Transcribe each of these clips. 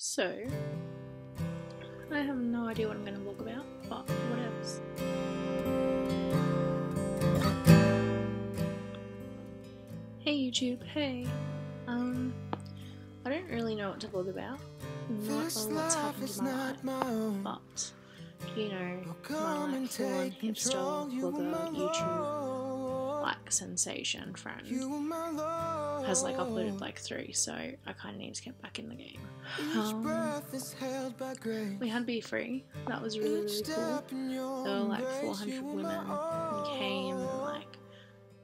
So, I have no idea what I'm going to vlog about, but what else? Hey YouTube, hey. Um, I don't really know what to vlog about. Not a lot's happened in my life, but you know, my like full-on hipster vlogger YouTube like sensation friend has like uploaded like three, so I kind of need to get back in the game. Um, we had Be Free, that was really really cool. There were like 400 women came, and like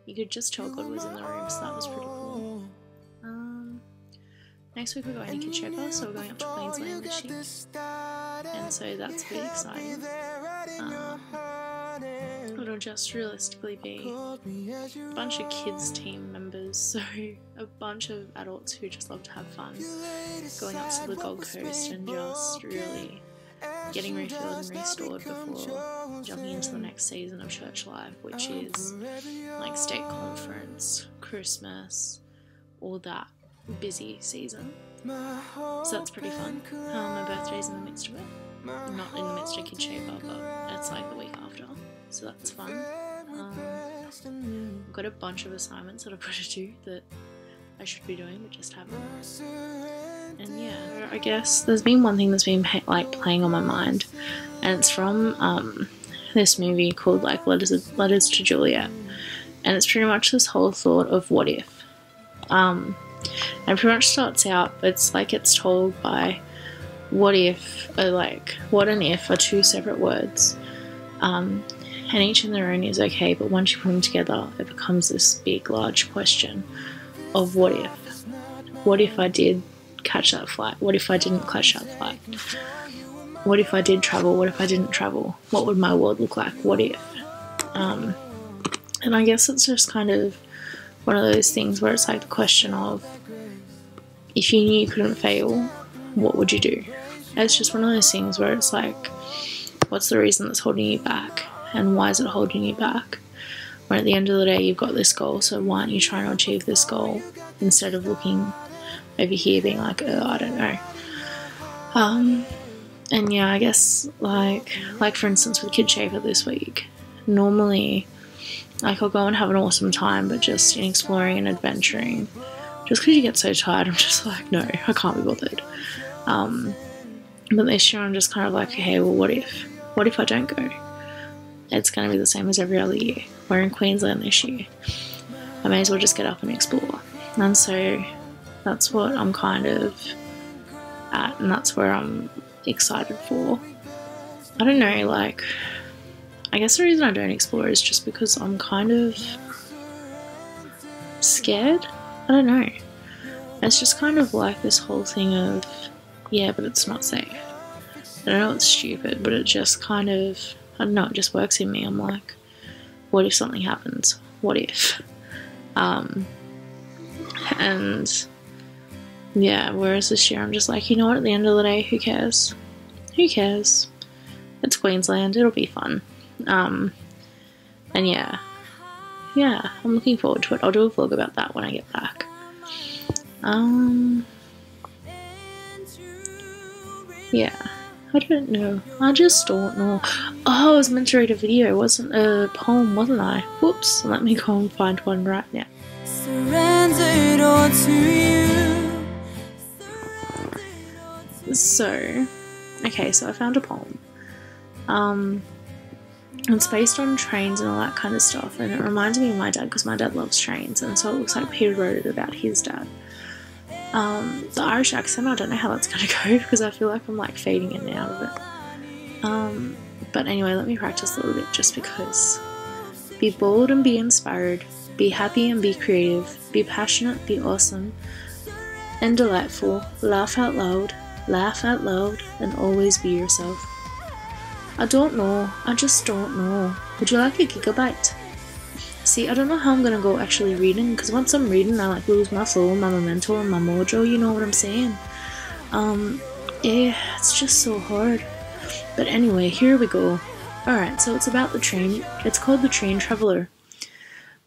you could just tell God was in the room, so that was pretty cool. Um, next week we're going to Kid Shaper, so we're going up to Queensland this year, and so that's pretty exciting. Um, it'll just realistically be a bunch of kids team members, so a bunch of adults who just love to have fun, going up to the Gold Coast and just really getting refilled and restored before jumping into the next season of church life, which is like state conference, Christmas, all that busy season. So that's pretty fun. Um, my birthday's in the midst of it. Not in the midst of Kid Shaper, but it's like the week after. So that's fun. Um, I've got a bunch of assignments that I've got to do that I should be doing, but just haven't. And yeah, I guess there's been one thing that's been like playing on my mind, and it's from um, this movie called like Letters Letters to Juliet, and it's pretty much this whole thought of what if. Um, and pretty much starts out, it's like it's told by what if, or like what and if are two separate words, um, and each in their own is okay, but once you put them together, it becomes this big, large question of what if. What if I did catch that flight? What if I didn't catch that flight? What if I did travel? What if I didn't travel? What would my world look like? What if? Um, and I guess it's just kind of one of those things where it's like the question of if you knew you couldn't fail, what would you do? It's just one of those things where it's like, what's the reason that's holding you back? And why is it holding you back? When at the end of the day, you've got this goal, so why aren't you trying to achieve this goal instead of looking over here being like, oh, I don't know. Um, and yeah, I guess like like for instance with Kid Shaper this week, normally like I'll go and have an awesome time, but just in exploring and adventuring, just because you get so tired, I'm just like, no, I can't be bothered. Um, but this year I'm just kind of like, hey, well, what if? What if I don't go? It's going to be the same as every other year. We're in Queensland this year. I may as well just get up and explore. And so that's what I'm kind of at, and that's where I'm excited for. I don't know, like, I guess the reason I don't explore is just because I'm kind of scared. I don't know. It's just kind of like this whole thing of, yeah, but it's not safe. I don't know it's stupid, but it just kind of, I don't know, it just works in me. I'm like, what if something happens? What if? Um, and yeah, whereas this year I'm just like, you know what, at the end of the day, who cares? Who cares? It's Queensland, it'll be fun. Um, and yeah, yeah, I'm looking forward to it. I'll do a vlog about that when I get back. Um, yeah, I don't know. I just don't know. Oh, I was meant to read a video, it wasn't a poem, wasn't I? Whoops, let me go and find one right now. So, okay, so I found a poem. Um, it's based on trains and all that kind of stuff, and it reminds me of my dad because my dad loves trains, and so it looks like Peter wrote it about his dad. Um, the Irish accent, I don't know how that's going to go because I feel like I'm like fading in and out of it. Um, but anyway, let me practice a little bit just because. Be bold and be inspired, be happy and be creative, be passionate, be awesome and delightful, laugh out loud, laugh out loud, and always be yourself. I don't know, I just don't know. Would you like a gigabyte? See, I don't know how I'm gonna go actually reading, because once I'm reading, I like lose my flow, my memento, and my mojo, you know what I'm saying? Um, yeah, it's just so hard. But anyway, here we go. Alright, so it's about the train. It's called The Train Traveler.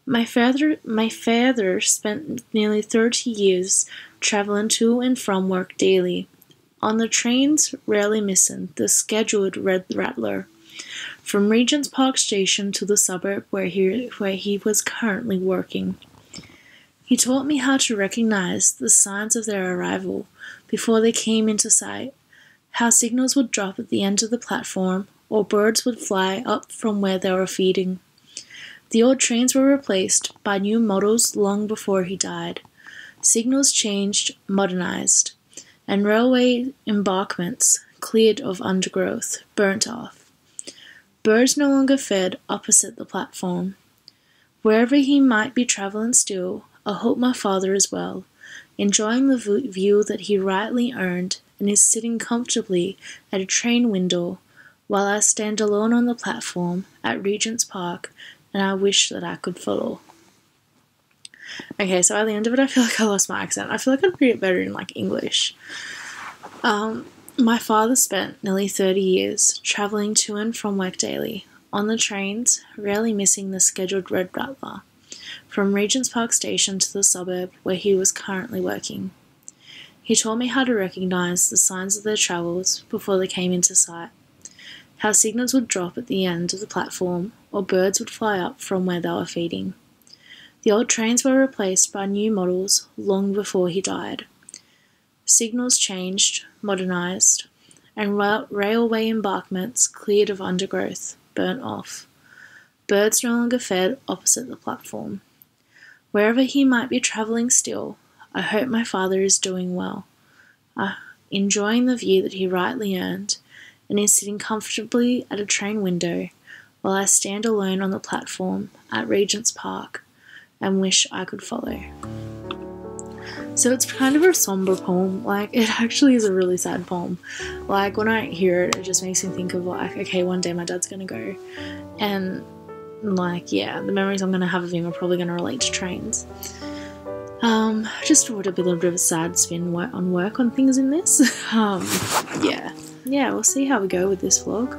My father, my father spent nearly 30 years traveling to and from work daily. On the trains rarely missing the scheduled Red Rattler from Regent's Park Station to the suburb where he, where he was currently working. He taught me how to recognize the signs of their arrival before they came into sight, how signals would drop at the end of the platform or birds would fly up from where they were feeding. The old trains were replaced by new models long before he died. Signals changed, modernized, and railway embankments, cleared of undergrowth, burnt off. Birds no longer fed opposite the platform. Wherever he might be travelling still, I hope my father is well, enjoying the view that he rightly earned, and is sitting comfortably at a train window while I stand alone on the platform at Regent's Park and I wish that I could follow. Okay, so at the end of it, I feel like I lost my accent. I feel like I'd read it better in like English. Um, my father spent nearly 30 years travelling to and from work daily, on the trains, rarely missing the scheduled Red Rattler, from Regent's Park Station to the suburb where he was currently working. He taught me how to recognise the signs of their travels before they came into sight, how signals would drop at the end of the platform or birds would fly up from where they were feeding. The old trains were replaced by new models long before he died. Signals changed, modernised, and ra- railway embankments cleared of undergrowth, burnt off. Birds no longer fed opposite the platform. Wherever he might be travelling still, I hope my father is doing well, uh, enjoying the view that he rightly earned, and is sitting comfortably at a train window while I stand alone on the platform at Regent's Park and wish I could follow. So it's kind of a somber poem. Like, it actually is a really sad poem. Like, when I hear it, it just makes me think of, like, okay, one day my dad's gonna go. And, like, yeah, the memories I'm gonna have of him are probably gonna relate to trains. Um, just be a little bit of a sad spin on work on things in this. um, yeah. Yeah, we'll see how we go with this vlog.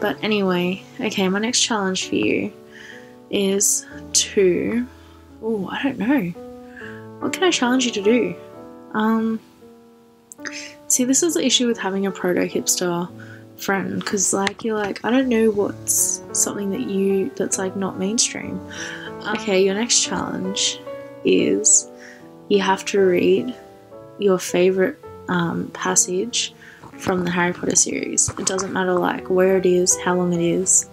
But anyway, okay, my next challenge for you is to. Oh, I don't know. What can I challenge you to do? Um. See, this is the issue with having a proto hipster friend because, like, you're like, I don't know what's something that you that's like not mainstream. Okay, your next challenge is you have to read your favorite um, passage from the Harry Potter series. It doesn't matter like where it is, how long it is.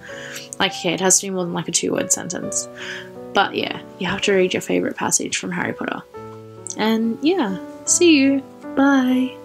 Like, okay, it has to be more than like a two word sentence. But yeah, you have to read your favorite passage from Harry Potter. And yeah, see you. Bye.